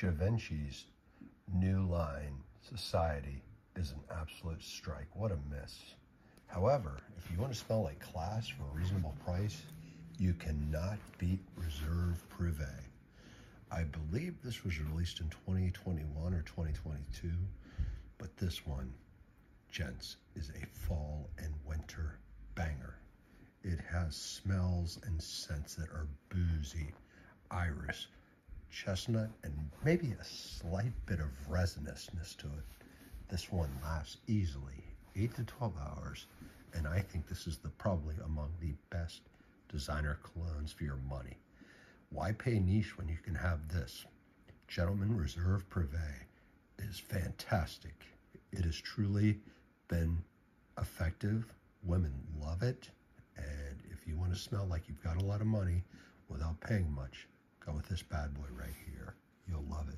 Givenchy's new line, Society, is an absolute strike. What a miss. However, if you want to smell like class for a reasonable price, you cannot beat Reserve Privé. I believe this was released in 2021 or 2022, but this one, gents, is a fall and winter banger. It has smells and scents that are boozy, iris, chestnut, and maybe a slight bit of resinousness to it. This one lasts easily 8 to 12 hours, and I think this is the probably among the best designer colognes for your money. Why pay niche when you can have this? Gentleman Reserve Privé is fantastic. It has truly been effective. Women love it. And if you want to smell like you've got a lot of money without paying much, Go with this bad boy right here. You'll love it.